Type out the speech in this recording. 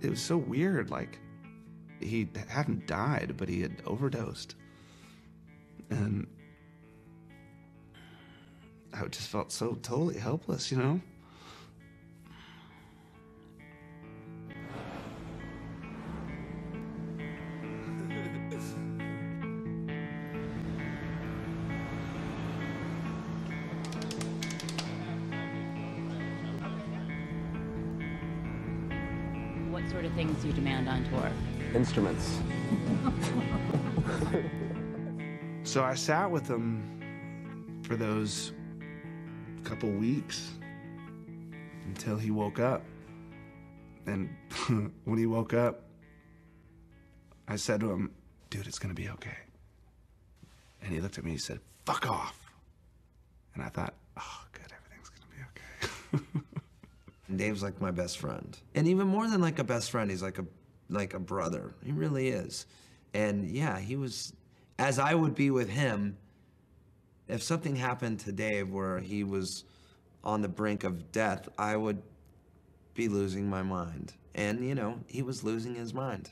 it was so weird. Like, he hadn't died, but he had overdosed. And I just felt so totally helpless, you know? What sort of things do you demand on tour? Instruments. So I sat with him for those couple weeks until he woke up. And when he woke up, I said to him, dude, it's gonna be okay. And he looked at me and he said, fuck off. And I thought, oh, good, everything's gonna be okay. Dave's like my best friend. And even more than like a best friend, he's like a like a brother. He really is. And yeah, he was as I would be with him if something happened to Dave where he was on the brink of death, I would be losing my mind. And you know, he was losing his mind.